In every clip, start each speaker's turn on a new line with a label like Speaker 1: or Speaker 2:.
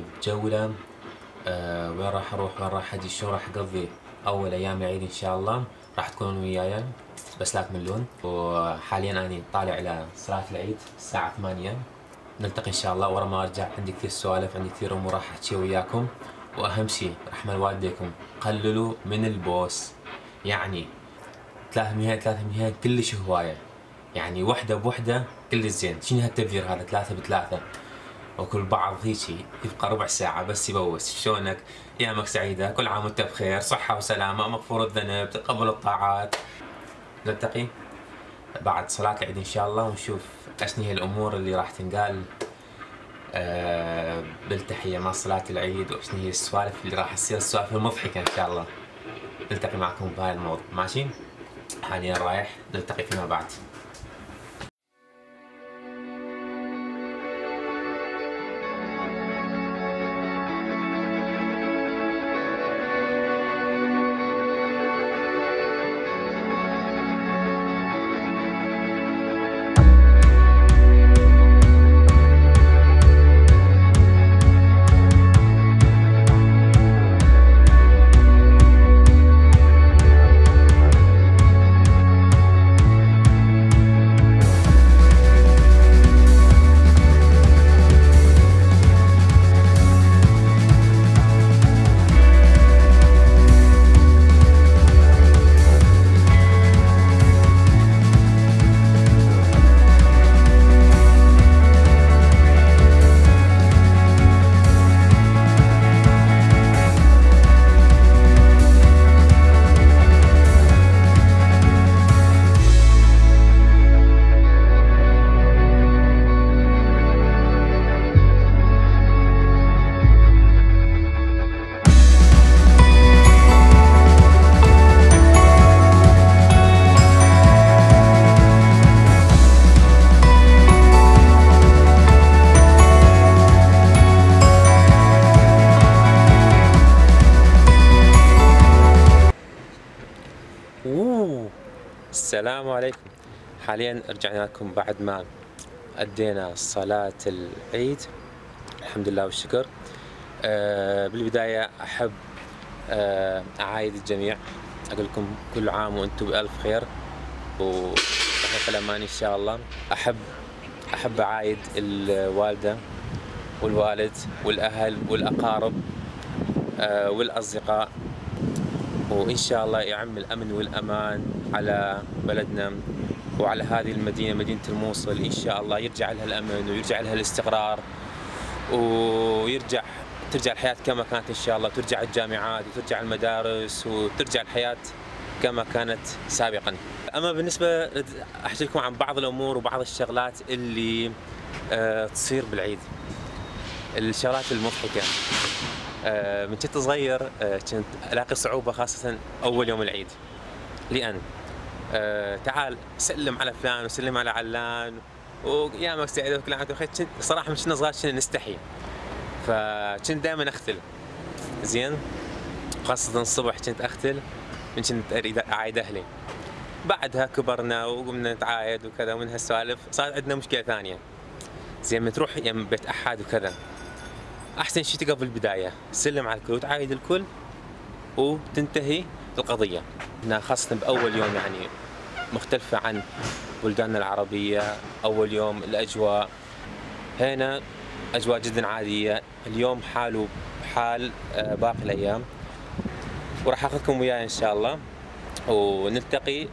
Speaker 1: بجولة أه وين راح أروح؟ وين راح أجي؟ شلون راح أقضي أول أيام العيد إن شاء الله؟ راح تكونون وياي. بس لا تملون. وحاليا اني طالع إلى صلاة العيد الساعة 8 نلتقي إن شاء الله. ورا ما أرجع عندي كثير سوالف عندي كثير أمور راح أحكي وياكم. وأهم شيء رحمة والديكم قللوا من البوس. يعني 300 300 كلش هواية. يعني وحدة بوحدة كلش زين. شنو هالتبذير هذا؟ ثلاثة بثلاثة. وكل بعض هيجي يبقى ربع ساعة بس يبوس. شلونك؟ أيامك سعيدة كل عام وأنت بخير صحة وسلامة مغفور الذنب تقبل الطاعات. نلتقي بعد صلاة العيد إن شاء الله ونشوف أشني هي الأمور اللي راح تنقال آه بالتحية مع صلاة العيد وأشني هي السوالف اللي راح تصير السوالف المضحكة إن شاء الله. نلتقي معكم بهاي الموضوع. ماشي؟ حاليا رايح. نلتقي فيما بعد. السلام عليكم. حاليا رجعنا لكم بعد ما أدينا صلاة العيد. الحمد لله والشكر. أه بالبداية أحب أه أعايد الجميع. أقول لكم كل عام وأنتم بألف خير. وتحقيق الأمان إن شاء الله. أحب أحب أعايد الوالدة والوالد والأهل والأقارب أه والأصدقاء. وإن شاء الله يعم الأمن والأمان على بلدنا وعلى هذه المدينة مدينة الموصل. إن شاء الله يرجع لها الأمن ويرجع لها الاستقرار ويرجع ترجع الحياة كما كانت إن شاء الله. وترجع الجامعات وترجع المدارس وترجع الحياة كما كانت سابقا. أما بالنسبة أحكي لكم عن بعض الأمور وبعض الشغلات اللي أه تصير بالعيد. الشغلات المضحكة. من كنت صغير أه كنت ألاقي صعوبة خاصة أول يوم العيد. لأن أه تعال سلم على فلان وسلم على علان وايامك سعيده وكل عام بخير. صراحة من كنا صغار كنا نستحي. فكنت دائما اختل زين؟ خاصة الصبح كنت اختل من كنت أريد أعايد أهلي. بعدها كبرنا وقمنا نتعايد وكذا ومن هالسوالف صارت عندنا مشكلة ثانية. زين من تروح يم بيت أحد وكذا. أحسن شيء تقف بالبدايه سلم على الكل وتعايد الكل وتنتهي القضية. هنا خاصة بأول يوم يعني مختلفة عن بلداننا العربية. أول يوم الأجواء. هنا أجواء جدا عادية. اليوم حاله حال باقي الأيام. وراح أخذكم وياي إن شاء الله. ونلتقي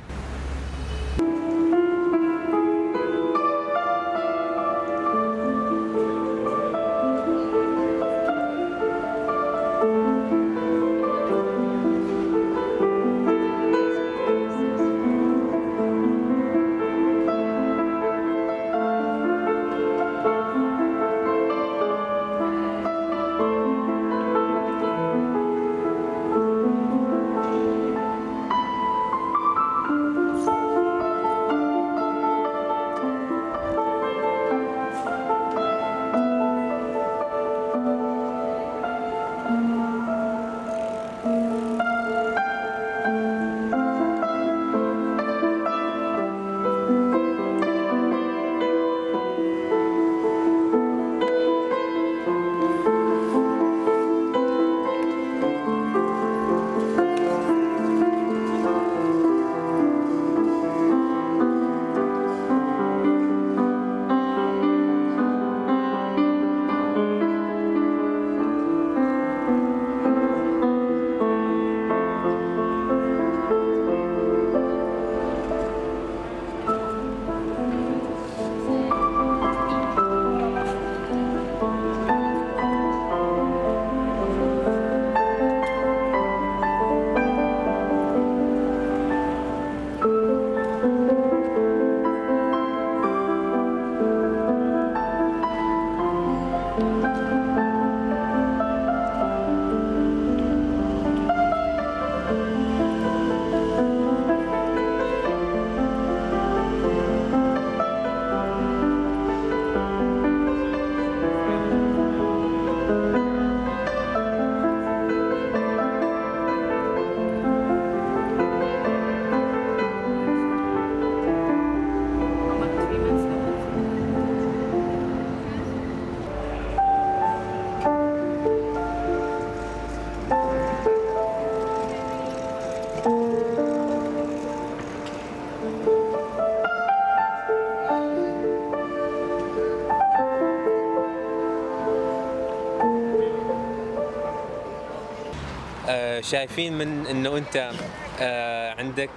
Speaker 1: شايفين من إنه أنت آه، عندك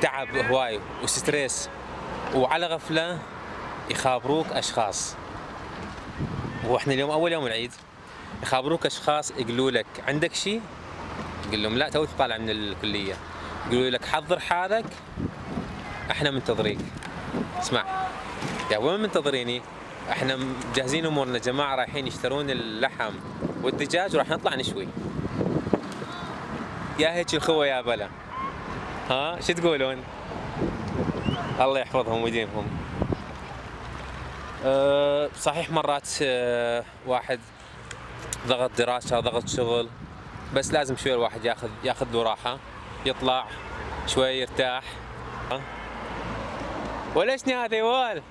Speaker 1: تعب هواي وستريس وعلى غفلة يخابروك أشخاص. وإحنا اليوم أول يوم العيد يخابروك أشخاص يقولوا لك عندك شيء قل لهم لا توك طالع من الكلية. يقولوا لك حضر حالك إحنا منتظريك اسمع يا وين منتظريني؟ إحنا مجهزين أمورنا جماعة رايحين يشترون اللحم والدجاج وراح نطلع نشوي. يا هيك الخوة يا بلا. ها؟ شو تقولون؟ الله يحفظهم ويديمهم. أه صحيح مرات أه واحد ضغط دراسة ضغط شغل بس لازم شوي الواحد ياخذ ياخذ له راحة يطلع شوي يرتاح. ها؟ وليشني هذا يوال؟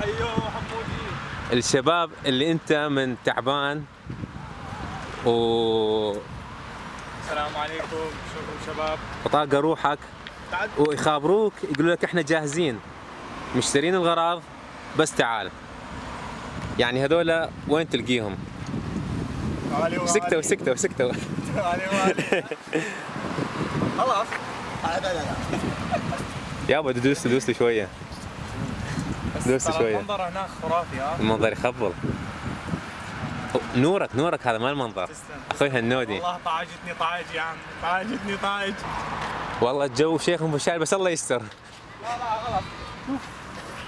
Speaker 2: حيوه حمودي
Speaker 1: الشباب اللي انت من تعبان و
Speaker 2: السلام عليكم. شكرا شباب.
Speaker 1: وطاقة روحك. ويخابروك يقولوا لك إحنا جاهزين. مشترين الغراض بس تعال. يعني هذولا وين تلقيهم؟ سكتوا سكتوا سكتوا.
Speaker 2: خلاص. لا لا لا.
Speaker 1: يابا دوس دوس شوية.
Speaker 2: بس
Speaker 1: دوس
Speaker 2: ترى
Speaker 1: شوية.
Speaker 2: المنظر هناك خرافي ها؟
Speaker 1: المنظر يخبل. نورك نورك هذا ما المنظر. أخوي هنودي
Speaker 2: والله طاعجتني طاعج يا عم طاعجتني طاعج
Speaker 1: والله الجو شيخ مشاعر بس الله يستر.
Speaker 2: لا لا غلط.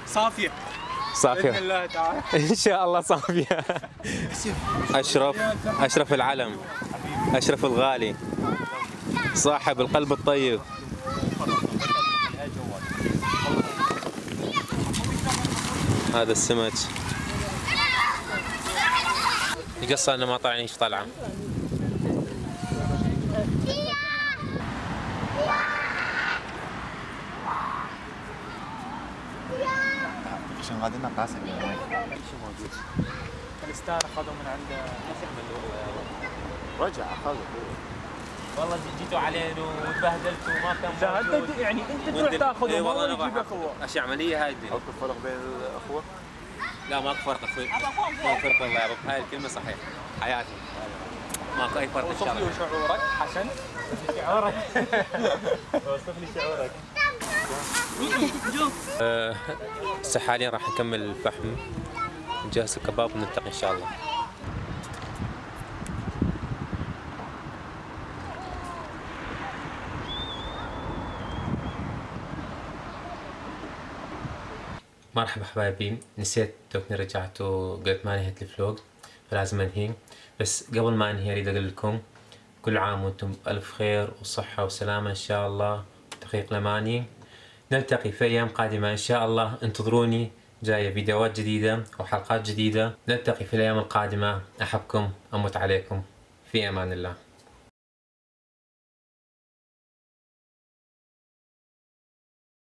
Speaker 2: صافية. بإذن
Speaker 1: صافية
Speaker 2: الله تعالى.
Speaker 1: إن شاء الله صافية. أشرف أشرف العلم. أشرف الغالي. صاحب القلب الطيب. هذا السمك. يقصر انه ما طلع إيش طلعه
Speaker 3: عشان غادي نقاسم
Speaker 2: الستار أخذوا من عند
Speaker 3: رجع اخذه
Speaker 1: والله جيتوا علينا وتبهدلتوا وما كان
Speaker 2: لا أنت يعني أنت تروح تاخذه. ما هو يجيب أخوه.
Speaker 1: إيش عملية هاي
Speaker 3: اكو فرق بين الاخوه
Speaker 1: لا ماكو فرق أخوي. ماكو فرق والله يا رب هاي الكلمة صحيح حياتي. ماكو أي فرق ان شاء
Speaker 2: وصف لي
Speaker 1: الله
Speaker 2: شعورك حسن. شعورك. وصف لي شعورك.
Speaker 1: أه، هسه حاليا راح نكمل الفحم. نجهز الكباب ونلتقي إن شاء الله. مرحبا حبايبي. نسيت توكني رجعت وقلت ما نهيت الفلوق فلازم انهي بس قبل ما انهي أريد أقول لكم كل عام وأنتم بألف خير وصحة وسلامة إن شاء الله. تحقيق الاماني نلتقي في أيام قادمة إن شاء الله. انتظروني. جاية فيديوهات جديدة وحلقات جديدة. نلتقي في الأيام القادمة. أحبكم أموت عليكم. في أمان الله.